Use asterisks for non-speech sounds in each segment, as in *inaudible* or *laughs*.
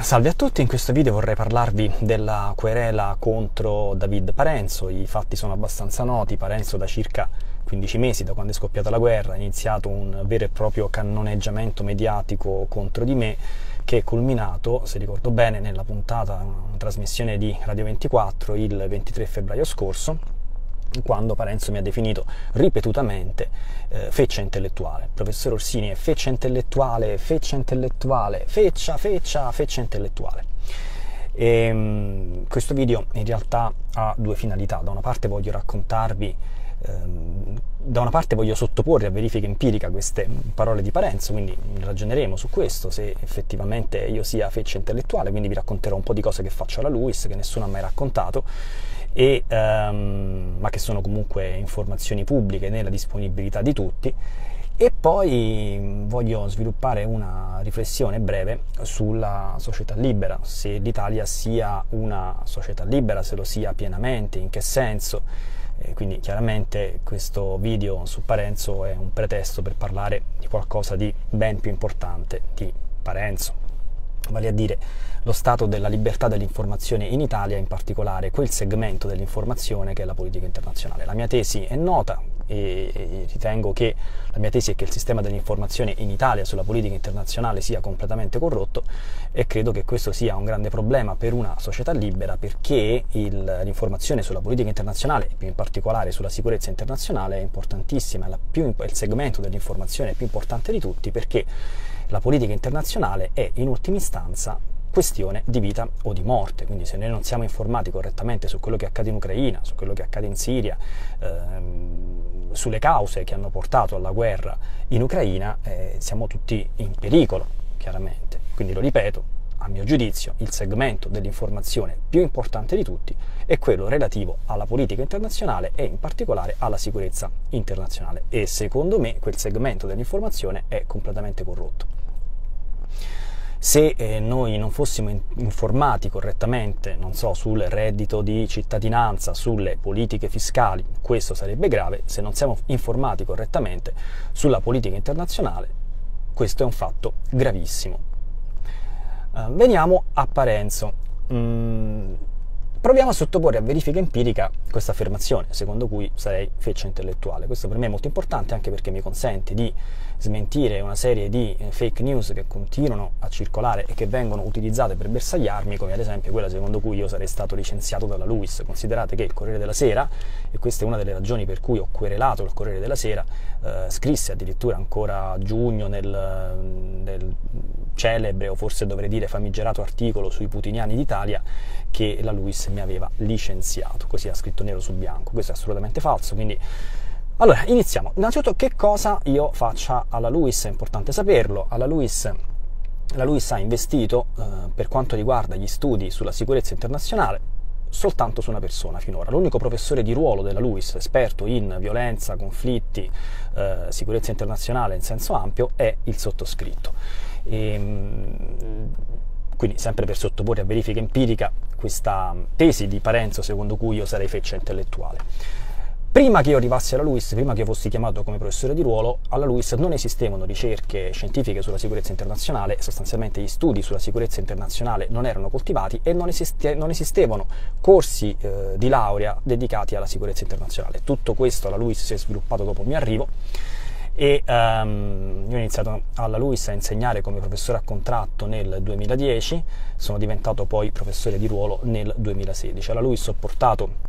Salve a tutti, in questo video vorrei parlarvi della querela contro David Parenzo. I fatti sono abbastanza noti, Parenzo da circa 15 mesi, da quando è scoppiata la guerra, ha iniziato un vero e proprio cannoneggiamento mediatico contro di me che è culminato, se ricordo bene, nella puntata, una trasmissione di Radio 24 il 23 febbraio scorso quando Parenzo mi ha definito ripetutamente eh, feccia intellettuale. Il professor Orsini è feccia intellettuale, feccia intellettuale, feccia, feccia, feccia intellettuale. E, ehm, mh, questo video in realtà ha due finalità. Da una parte voglio raccontarvi ehm, da una parte voglio sottoporre a verifica empirica queste parole di Parenzo, quindi ragioneremo su questo, se effettivamente io sia feccia intellettuale, quindi vi racconterò un po' di cose che faccio alla Luis, che nessuno ha mai raccontato, e, um, ma che sono comunque informazioni pubbliche nella disponibilità di tutti. E poi voglio sviluppare una riflessione breve sulla società libera, se l'Italia sia una società libera, se lo sia pienamente, in che senso. Quindi chiaramente questo video su Parenzo è un pretesto per parlare di qualcosa di ben più importante di Parenzo vale a dire lo stato della libertà dell'informazione in Italia, in particolare quel segmento dell'informazione che è la politica internazionale. La mia tesi è nota e ritengo che la mia tesi è che il sistema dell'informazione in Italia sulla politica internazionale sia completamente corrotto e credo che questo sia un grande problema per una società libera perché il, l'informazione sulla politica internazionale, più in particolare sulla sicurezza internazionale, è importantissima, è, più, il segmento dell'informazione più importante di tutti perché la politica internazionale è in ultima istanza questione di vita o di morte, quindi se noi non siamo informati correttamente su quello che accade in Ucraina, su quello che accade in Siria, ehm, sulle cause che hanno portato alla guerra in Ucraina, eh, siamo tutti in pericolo, chiaramente. Quindi lo ripeto, a mio giudizio, il segmento dell'informazione più importante di tutti è quello relativo alla politica internazionale e in particolare alla sicurezza internazionale e secondo me quel segmento dell'informazione è completamente corrotto. Se eh, noi non fossimo in- informati correttamente, non so, sul reddito di cittadinanza, sulle politiche fiscali, questo sarebbe grave. Se non siamo informati correttamente sulla politica internazionale, questo è un fatto gravissimo. Uh, veniamo a Parenzo. Mm, Proviamo a sottoporre a verifica empirica questa affermazione, secondo cui sarei feccia intellettuale. Questo per me è molto importante anche perché mi consente di smentire una serie di eh, fake news che continuano a circolare e che vengono utilizzate per bersagliarmi, come ad esempio quella secondo cui io sarei stato licenziato dalla Luis. Considerate che il Corriere della Sera, e questa è una delle ragioni per cui ho querelato il Corriere della Sera, eh, scrisse addirittura ancora a giugno nel, nel celebre, o forse dovrei dire famigerato articolo sui putiniani d'Italia, che la Luis mi aveva licenziato, così ha scritto nero su bianco. Questo è assolutamente falso, quindi allora iniziamo. Innanzitutto che cosa io faccia alla Luis, è importante saperlo. Alla Luis la Luis ha investito eh, per quanto riguarda gli studi sulla sicurezza internazionale soltanto su una persona finora. L'unico professore di ruolo della Luis, esperto in violenza, conflitti, eh, sicurezza internazionale in senso ampio, è il sottoscritto. E, ehm, quindi sempre per sottoporre a verifica empirica questa tesi di Parenzo secondo cui io sarei feccia intellettuale. Prima che io arrivassi alla LUIS, prima che io fossi chiamato come professore di ruolo, alla LUIS non esistevano ricerche scientifiche sulla sicurezza internazionale, sostanzialmente gli studi sulla sicurezza internazionale non erano coltivati e non, esiste, non esistevano corsi eh, di laurea dedicati alla sicurezza internazionale. Tutto questo alla LUIS si è sviluppato dopo il mio arrivo e um, io ho iniziato alla LUIS a insegnare come professore a contratto nel 2010, sono diventato poi professore di ruolo nel 2016. Alla LUIS ho portato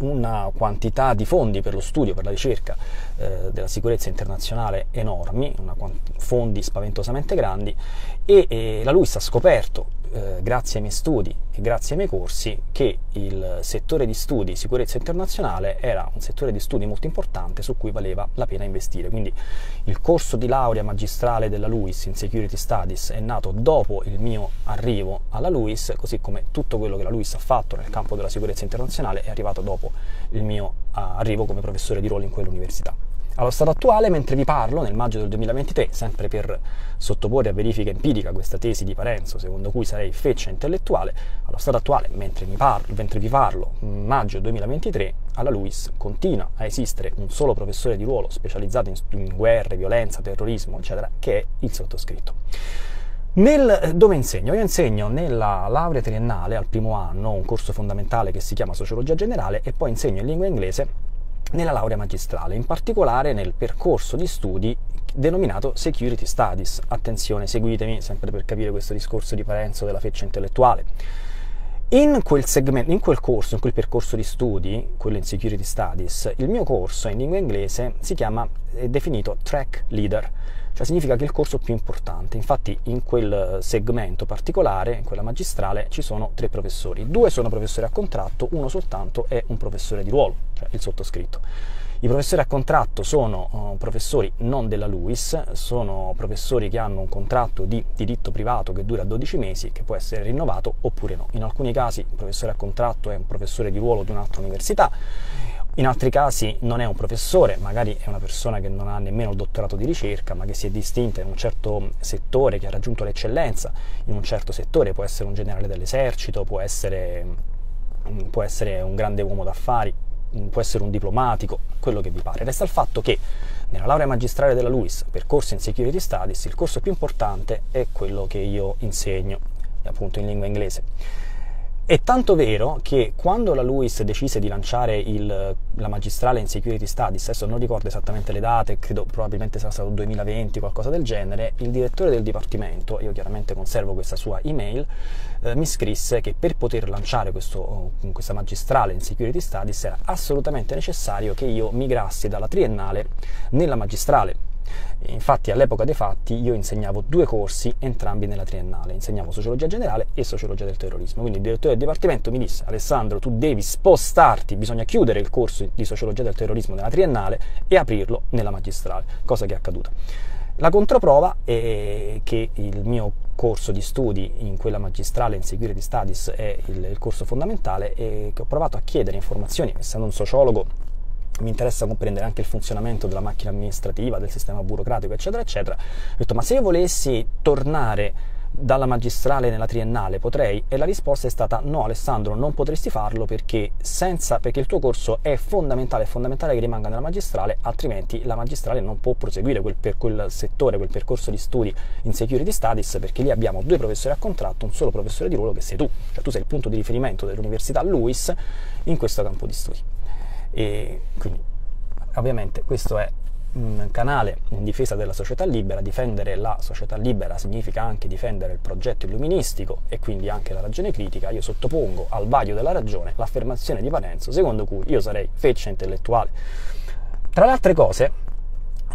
una quantità di fondi per lo studio, per la ricerca eh, della sicurezza internazionale enormi, una, fondi spaventosamente grandi e, e la LUIS ha scoperto eh, grazie ai miei studi e grazie ai miei corsi che il settore di studi sicurezza internazionale era un settore di studi molto importante su cui valeva la pena investire. Quindi il corso di laurea magistrale della LUIS in Security Studies è nato dopo il mio arrivo alla LUIS, così come tutto quello che la LUIS ha fatto nel campo della sicurezza internazionale è arrivato dopo il mio uh, arrivo come professore di ruolo in quell'università. Allo stato attuale, mentre vi parlo, nel maggio del 2023, sempre per sottoporre a verifica empirica questa tesi di Parenzo, secondo cui sarei feccia intellettuale, allo stato attuale, mentre, parlo, mentre vi parlo, maggio 2023, alla LUIS continua a esistere un solo professore di ruolo specializzato in, in guerre, violenza, terrorismo, eccetera, che è il sottoscritto. Nel, dove insegno? Io insegno nella laurea triennale al primo anno un corso fondamentale che si chiama Sociologia Generale e poi insegno in lingua inglese nella laurea magistrale, in particolare nel percorso di studi denominato Security Studies. Attenzione, seguitemi sempre per capire questo discorso di Parenzo della feccia intellettuale. In quel, segmento, in quel corso, in quel percorso di studi, quello in Security Studies, il mio corso in lingua inglese si chiama, è definito Track Leader, cioè significa che il corso più importante. Infatti in quel segmento particolare, in quella magistrale, ci sono tre professori. Due sono professori a contratto, uno soltanto è un professore di ruolo, cioè il sottoscritto. I professori a contratto sono uh, professori non della LUIS, sono professori che hanno un contratto di diritto privato che dura 12 mesi, che può essere rinnovato oppure no. In alcuni casi il professore a contratto è un professore di ruolo di un'altra università, in altri casi non è un professore, magari è una persona che non ha nemmeno il dottorato di ricerca, ma che si è distinta in un certo settore, che ha raggiunto l'eccellenza in un certo settore, può essere un generale dell'esercito, può essere, può essere un grande uomo d'affari, può essere un diplomatico, quello che vi pare. Resta il fatto che nella laurea magistrale della LUIS, percorso in Security Studies, il corso più importante è quello che io insegno, appunto in lingua inglese. È tanto vero che quando la LUIS decise di lanciare il, la magistrale in Security Studies, adesso non ricordo esattamente le date, credo probabilmente sarà stato 2020, qualcosa del genere, il direttore del dipartimento, io chiaramente conservo questa sua email, eh, mi scrisse che per poter lanciare questo, questa magistrale in Security Studies era assolutamente necessario che io migrassi dalla triennale nella magistrale Infatti all'epoca dei fatti io insegnavo due corsi, entrambi nella triennale, insegnavo sociologia generale e sociologia del terrorismo. Quindi il direttore del dipartimento mi disse Alessandro tu devi spostarti, bisogna chiudere il corso di sociologia del terrorismo nella triennale e aprirlo nella magistrale, cosa che è accaduta. La controprova è che il mio corso di studi in quella magistrale in Security Studies è il, il corso fondamentale e che ho provato a chiedere informazioni, essendo un sociologo mi interessa comprendere anche il funzionamento della macchina amministrativa, del sistema burocratico, eccetera, eccetera. Ho detto, ma se io volessi tornare dalla magistrale nella triennale potrei? E la risposta è stata no Alessandro, non potresti farlo perché, senza, perché il tuo corso è fondamentale, è fondamentale che rimanga nella magistrale, altrimenti la magistrale non può proseguire quel, per quel settore, quel percorso di studi in security studies perché lì abbiamo due professori a contratto, un solo professore di ruolo che sei tu, cioè tu sei il punto di riferimento dell'Università LUIS in questo campo di studi. E quindi ovviamente questo è un canale in difesa della società libera, difendere la società libera significa anche difendere il progetto illuministico e quindi anche la ragione critica, io sottopongo al vaglio della ragione l'affermazione di Parenzo secondo cui io sarei feccia intellettuale. Tra le altre cose,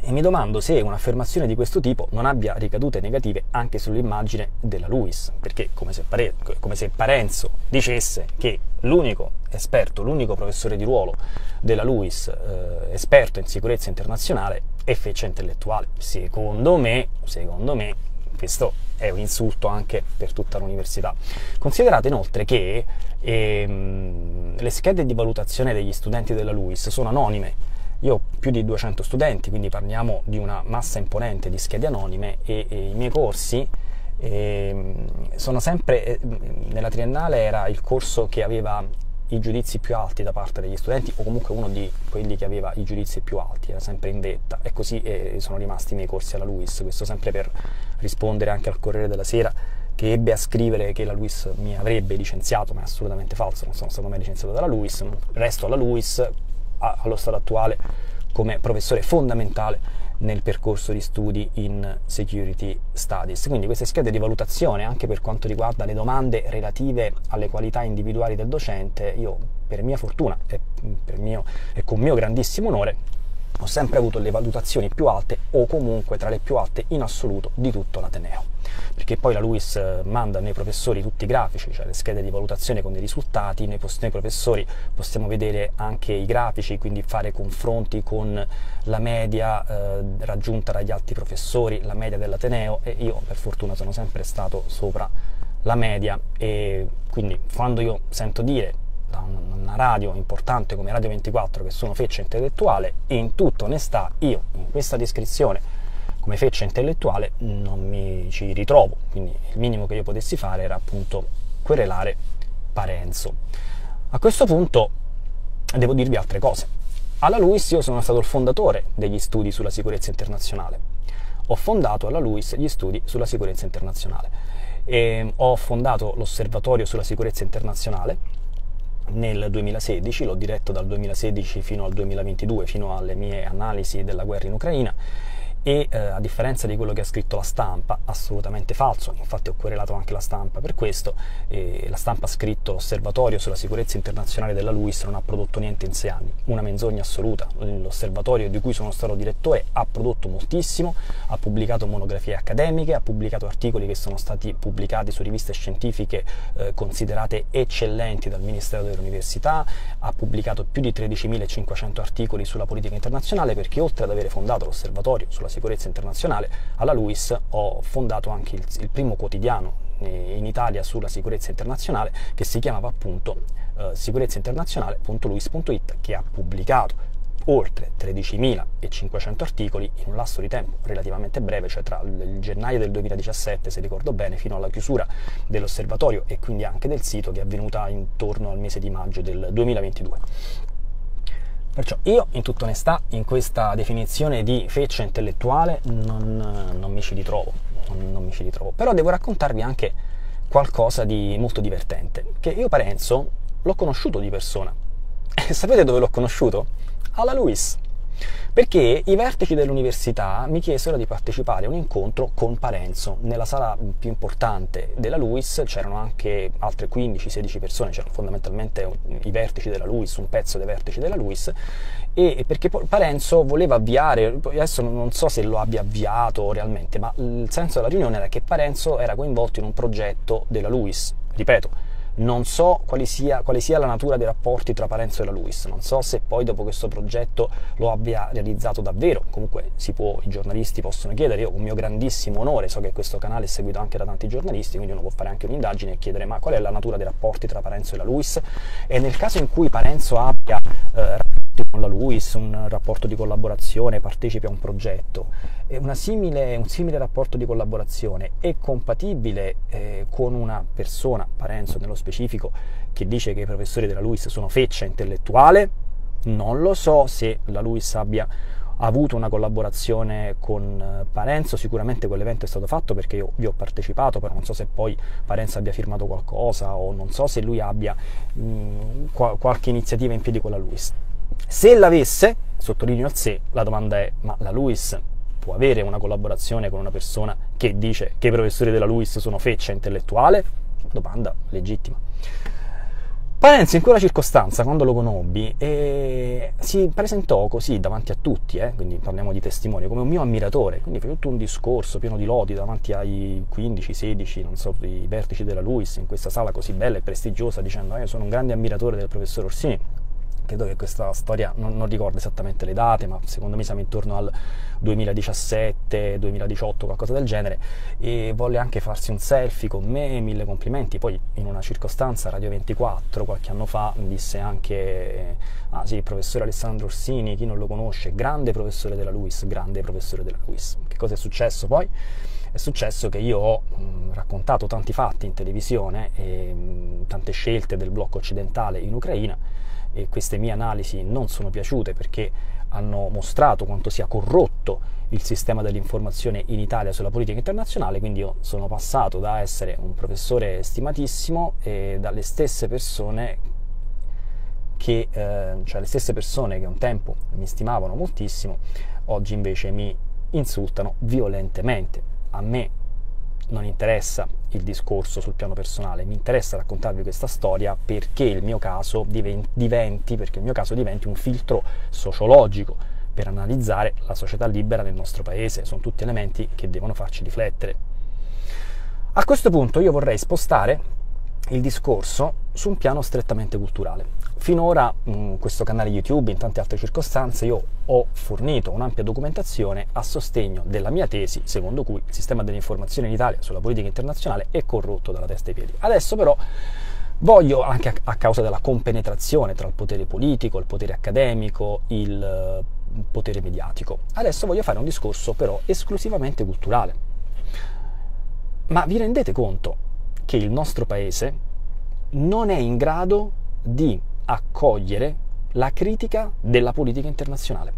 e mi domando se un'affermazione di questo tipo non abbia ricadute negative anche sull'immagine della Luis, perché come se, Pare- come se Parenzo dicesse che l'unico esperto, l'unico professore di ruolo della Luis, eh, esperto in sicurezza internazionale, è feccia intellettuale. Secondo me, secondo me, questo è un insulto anche per tutta l'università. Considerate inoltre che ehm, le schede di valutazione degli studenti della Luis sono anonime io ho più di 200 studenti, quindi parliamo di una massa imponente di schede anonime e, e i miei corsi eh, sono sempre, eh, nella triennale era il corso che aveva i giudizi più alti da parte degli studenti o comunque uno di quelli che aveva i giudizi più alti, era sempre in vetta e così eh, sono rimasti i miei corsi alla LUIS, questo sempre per rispondere anche al Corriere della Sera che ebbe a scrivere che la LUIS mi avrebbe licenziato, ma è assolutamente falso, non sono stato mai licenziato dalla LUIS, resto alla LUIS, allo stato attuale come professore fondamentale nel percorso di studi in Security Studies. Quindi queste schede di valutazione, anche per quanto riguarda le domande relative alle qualità individuali del docente, io per mia fortuna e, mio, e con mio grandissimo onore ho sempre avuto le valutazioni più alte o comunque tra le più alte in assoluto di tutto l'Ateneo. Perché poi la LUIS eh, manda nei professori tutti i grafici, cioè le schede di valutazione con i risultati, noi, noi professori possiamo vedere anche i grafici, quindi fare confronti con la media eh, raggiunta dagli altri professori, la media dell'Ateneo e io per fortuna sono sempre stato sopra la media. E quindi quando io sento dire da una radio importante come Radio 24 che sono feccia intellettuale e in tutta onestà io in questa descrizione come feccia intellettuale non mi ci ritrovo, quindi il minimo che io potessi fare era appunto querelare Parenzo. A questo punto devo dirvi altre cose. Alla LUIS io sono stato il fondatore degli studi sulla sicurezza internazionale. ho fondato alla LUIS gli studi sulla sicurezza internazionale. E ho fondato l'Osservatorio sulla sicurezza internazionale nel 2016, l'ho diretto dal 2016 fino al 2022, fino alle mie analisi della guerra in Ucraina e eh, a differenza di quello che ha scritto la stampa, assolutamente falso, infatti ho querelato anche la stampa. Per questo, eh, la stampa ha scritto l'osservatorio sulla sicurezza internazionale della LUIS non ha prodotto niente in sei anni, una menzogna assoluta, l'osservatorio di cui sono stato direttore ha prodotto moltissimo, ha pubblicato monografie accademiche, ha pubblicato articoli che sono stati pubblicati su riviste scientifiche eh, considerate eccellenti dal Ministero dell'Università, ha pubblicato più di 13.500 articoli sulla politica internazionale perché oltre ad avere fondato l'osservatorio sulla sicurezza internazionale, alla LUIS ho fondato anche il, il primo quotidiano in Italia sulla sicurezza internazionale che si chiamava appunto eh, sicurezzainternazionale.luis.it che ha pubblicato oltre 13.500 articoli in un lasso di tempo relativamente breve, cioè tra il gennaio del 2017, se ricordo bene, fino alla chiusura dell'osservatorio e quindi anche del sito che è avvenuta intorno al mese di maggio del 2022. Perciò io, in tutta onestà, in questa definizione di feccia intellettuale non, non mi ci ritrovo, non, non mi ci ritrovo. Però devo raccontarvi anche qualcosa di molto divertente, che io Parenzo l'ho conosciuto di persona. E *laughs* sapete dove l'ho conosciuto? Alla Luis perché i vertici dell'università mi chiesero di partecipare a un incontro con Parenzo. Nella sala più importante della LUIS c'erano anche altre 15-16 persone, c'erano fondamentalmente i vertici della LUIS, un pezzo dei vertici della LUIS, e perché Parenzo voleva avviare, adesso non so se lo abbia avviato realmente, ma il senso della riunione era che Parenzo era coinvolto in un progetto della LUIS, ripeto, non so quale sia, quale sia, la natura dei rapporti tra Parenzo e la Luis, non so se poi dopo questo progetto lo abbia realizzato davvero, comunque può, i giornalisti possono chiedere, io con mio grandissimo onore so che questo canale è seguito anche da tanti giornalisti, quindi uno può fare anche un'indagine e chiedere ma qual è la natura dei rapporti tra Parenzo e la Luis? E nel caso in cui Parenzo abbia eh, con la LUIS, un rapporto di collaborazione, partecipi a un progetto. Simile, un simile rapporto di collaborazione è compatibile eh, con una persona, Parenzo nello specifico, che dice che i professori della LUIS sono feccia intellettuale? Non lo so se la LUIS abbia avuto una collaborazione con eh, Parenzo, sicuramente quell'evento è stato fatto perché io vi ho partecipato, però non so se poi Parenzo abbia firmato qualcosa o non so se lui abbia mh, mm, qualche iniziativa in piedi con la LUIS. Se l'avesse, sottolineo il se, la domanda è, ma la LUIS può avere una collaborazione con una persona che dice che i professori della LUIS sono feccia intellettuale? Domanda legittima. Parenzo in quella circostanza, quando lo conobbi, eh, si presentò così davanti a tutti, eh, quindi parliamo di testimoni, come un mio ammiratore, quindi fece tutto un discorso pieno di lodi davanti ai 15, 16, non so, i vertici della LUIS in questa sala così bella e prestigiosa, dicendo eh, sono un grande ammiratore del professor Orsini credo che questa storia, non, non, ricordo esattamente le date, ma secondo me siamo intorno al 2017, 2018, qualcosa del genere, e volle anche farsi un selfie con me, mille complimenti, poi in una circostanza Radio 24 qualche anno fa mi disse anche, ah sì, il professore Alessandro Orsini, chi non lo conosce, grande professore della LUIS, grande professore della LUIS. Che cosa è successo poi? È successo che io ho mh, raccontato tanti fatti in televisione e mh, tante scelte del blocco occidentale in Ucraina, e queste mie analisi non sono piaciute perché hanno mostrato quanto sia corrotto il sistema dell'informazione in Italia sulla politica internazionale, quindi io sono passato da essere un professore stimatissimo e dalle stesse persone che, eh, cioè le stesse persone che un tempo mi stimavano moltissimo, oggi invece mi insultano violentemente. A me non interessa il discorso sul piano personale, mi interessa raccontarvi questa storia perché il mio caso diventi, perché il mio caso diventi un filtro sociologico per analizzare la società libera nel nostro paese. Sono tutti elementi che devono farci riflettere. A questo punto io vorrei spostare il discorso su un piano strettamente culturale. Finora in questo canale YouTube, in tante altre circostanze, io ho fornito un'ampia documentazione a sostegno della mia tesi, secondo cui il sistema dell'informazione in Italia sulla politica internazionale è corrotto dalla testa ai piedi. Adesso però voglio, anche a causa della compenetrazione tra il potere politico, il potere accademico, il eh, potere mediatico, adesso voglio fare un discorso però esclusivamente culturale. Ma vi rendete conto che il nostro paese non è in grado di accogliere la critica della politica internazionale.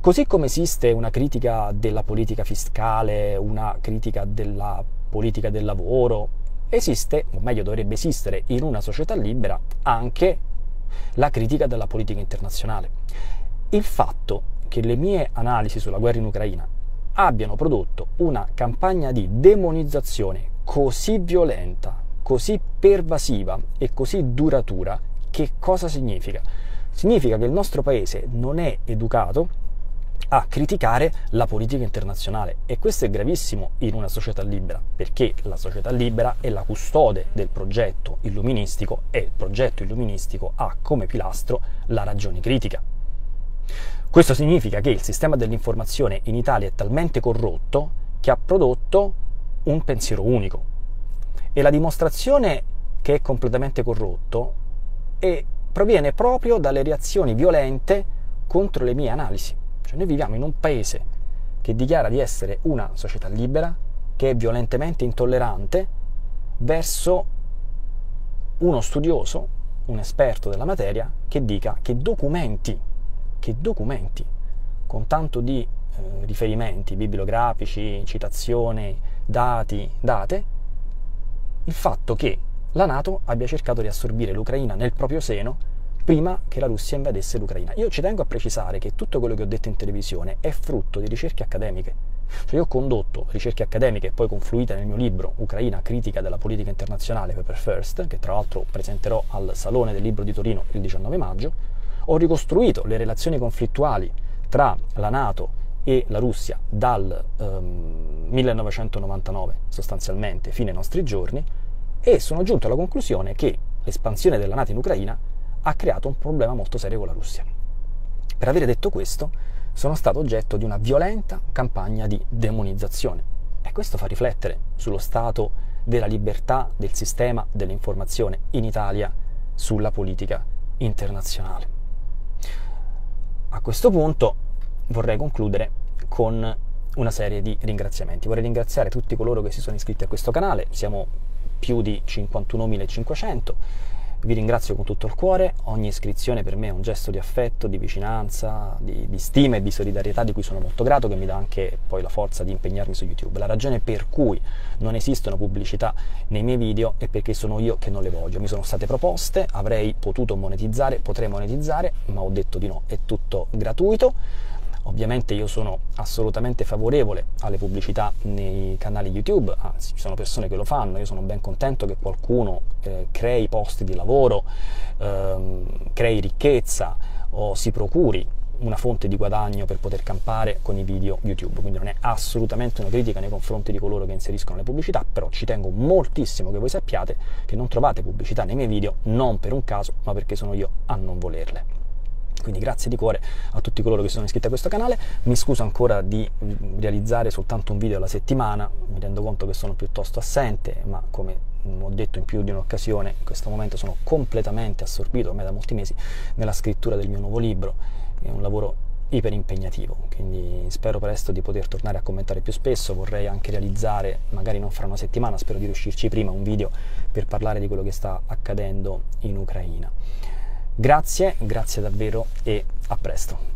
Così come esiste una critica della politica fiscale, una critica della politica del lavoro, esiste, o meglio dovrebbe esistere, in una società libera anche la critica della politica internazionale. Il fatto che le mie analisi sulla guerra in Ucraina abbiano prodotto una campagna di demonizzazione così violenta, così pervasiva e così duratura, che cosa significa? Significa che il nostro paese non è educato a criticare la politica internazionale e questo è gravissimo in una società libera perché la società libera è la custode del progetto illuministico e il progetto illuministico ha come pilastro la ragione critica. Questo significa che il sistema dell'informazione in Italia è talmente corrotto che ha prodotto un pensiero unico. E la dimostrazione che è completamente corrotto è, proviene proprio dalle reazioni violente contro le mie analisi. Cioè noi viviamo in un paese che dichiara di essere una società libera, che è violentemente intollerante verso uno studioso, un esperto della materia, che dica che documenti che documenti con tanto di eh, riferimenti bibliografici, citazioni, dati, date, il fatto che la Nato abbia cercato di assorbire l'Ucraina nel proprio seno prima che la Russia invadesse l'Ucraina. Io ci tengo a precisare che tutto quello che ho detto in televisione è frutto di ricerche accademiche. Cioè io ho condotto ricerche accademiche poi confluite nel mio libro Ucraina critica della politica internazionale Paper First, che tra l'altro presenterò al Salone del Libro di Torino il 19 maggio, ho ricostruito le relazioni conflittuali tra la Nato e la Russia dal um, 1999 sostanzialmente fino ai nostri giorni e sono giunto alla conclusione che l'espansione della Nato in Ucraina ha creato un problema molto serio con la Russia. Per avere detto questo, sono stato oggetto di una violenta campagna di demonizzazione e questo fa riflettere sullo stato della libertà del sistema dell'informazione in Italia sulla politica internazionale. A questo punto vorrei concludere con una serie di ringraziamenti. Vorrei ringraziare tutti coloro che si sono iscritti a questo canale, siamo più di 51.500 vi ringrazio con tutto il cuore, ogni iscrizione per me è un gesto di affetto, di vicinanza, di, di, stima e di solidarietà di cui sono molto grato, che mi dà anche poi la forza di impegnarmi su YouTube. La ragione per cui non esistono pubblicità nei miei video è perché sono io che non le voglio. Mi sono state proposte, avrei potuto monetizzare, potrei monetizzare, ma ho detto di no, è tutto gratuito Ovviamente io sono assolutamente favorevole alle pubblicità nei canali YouTube, anzi ci sono persone che lo fanno, io sono ben contento che qualcuno eh, crei posti di lavoro, ehm, crei ricchezza o si procuri una fonte di guadagno per poter campare con i video YouTube, quindi non è assolutamente una critica nei confronti di coloro che inseriscono le pubblicità, però ci tengo moltissimo che voi sappiate che non trovate pubblicità nei miei video non per un caso, ma perché sono io a non volerle. Quindi grazie di cuore a tutti coloro che sono iscritti a questo canale, mi scuso ancora di realizzare soltanto un video alla settimana, mi rendo conto che sono piuttosto assente, ma come ho detto in più di un'occasione, in questo momento sono completamente assorbito, ormai da molti mesi, nella scrittura del mio nuovo libro, è un lavoro iper impegnativo, quindi spero presto di poter tornare a commentare più spesso, vorrei anche realizzare, magari non fra una settimana, spero di riuscirci prima, un video per parlare di quello che sta accadendo in Ucraina. Grazie, grazie davvero e a presto.